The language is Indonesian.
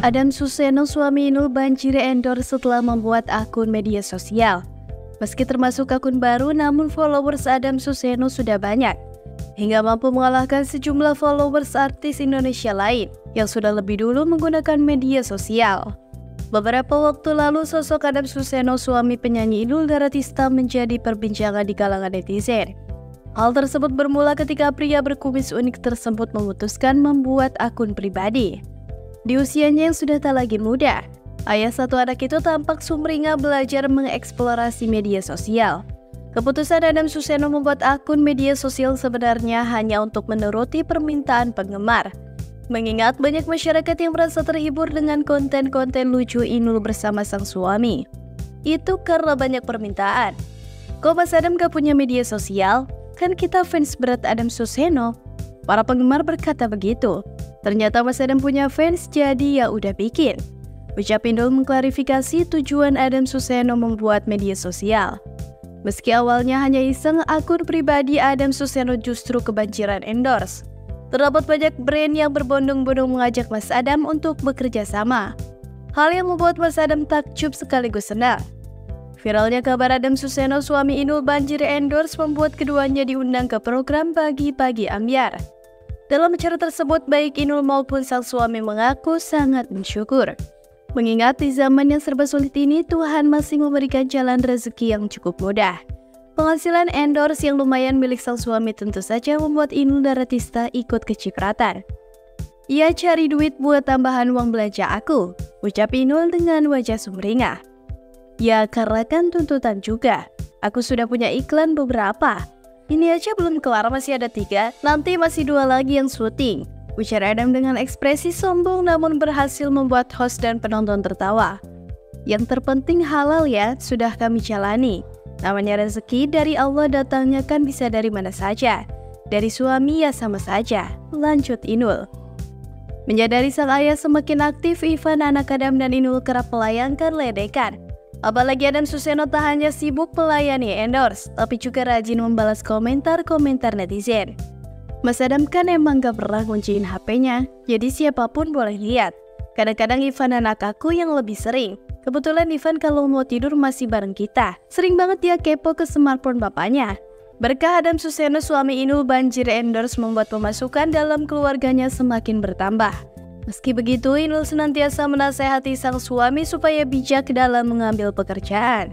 Adam Suseno suami Inul banjir endorse setelah membuat akun media sosial. Meski termasuk akun baru, namun followers Adam Suseno sudah banyak. Hingga mampu mengalahkan sejumlah followers artis Indonesia lain yang sudah lebih dulu menggunakan media sosial. Beberapa waktu lalu, sosok Adam Suseno suami penyanyi Inul Daratista menjadi perbincangan di kalangan netizen. Hal tersebut bermula ketika pria berkumis unik tersebut memutuskan membuat akun pribadi. Di usianya yang sudah tak lagi muda, ayah satu anak itu tampak sumringah belajar mengeksplorasi media sosial. Keputusan Adam Suseno membuat akun media sosial sebenarnya hanya untuk menuruti permintaan penggemar. Mengingat banyak masyarakat yang merasa terhibur dengan konten-konten lucu Inul bersama sang suami. Itu karena banyak permintaan. Kok Mas Adam gak punya media sosial? Kan kita fans berat Adam Suseno. Para penggemar berkata begitu. Ternyata Mas Adam punya fans jadi ya udah bikin. Ucap Indul mengklarifikasi tujuan Adam Suseno membuat media sosial. Meski awalnya hanya iseng, akun pribadi Adam Suseno justru kebanjiran endorse. Terdapat banyak brand yang berbondong-bondong mengajak Mas Adam untuk bekerja sama. Hal yang membuat Mas Adam takjub sekaligus senang. Viralnya kabar Adam Suseno suami Inul banjir endorse membuat keduanya diundang ke program Pagi-Pagi Ambiar. Dalam acara tersebut, baik Inul maupun sang suami mengaku sangat bersyukur. Mengingat di zaman yang serba sulit ini, Tuhan masih memberikan jalan rezeki yang cukup mudah. Penghasilan endorse yang lumayan milik sang suami tentu saja membuat Inul Daratista ikut kecipratan. Ia cari duit buat tambahan uang belanja aku, ucap Inul dengan wajah sumringah. Ya karena kan tuntutan juga, aku sudah punya iklan beberapa, ini aja belum kelar masih ada tiga, nanti masih dua lagi yang syuting. Ujar Adam dengan ekspresi sombong namun berhasil membuat host dan penonton tertawa. Yang terpenting halal ya, sudah kami jalani. Namanya rezeki dari Allah datangnya kan bisa dari mana saja. Dari suami ya sama saja, lanjut Inul. Menyadari sang ayah semakin aktif, Ivan, anak Adam dan Inul kerap melayangkan ledekan. Apalagi Adam Suseno tak hanya sibuk melayani endorse, tapi juga rajin membalas komentar-komentar netizen. Mas Adam kan emang gak pernah kunciin HP-nya, jadi siapa pun boleh lihat. Kadang-kadang Ivan anak aku yang lebih sering. Kebetulan Ivan kalau mau tidur masih bareng kita. Sering banget dia kepo ke smartphone bapaknya. Berkah Adam Suseno suami Inul banjir endorse membuat pemasukan dalam keluarganya semakin bertambah. Meski begitu, Inul senantiasa menasehati sang suami supaya bijak dalam mengambil pekerjaan.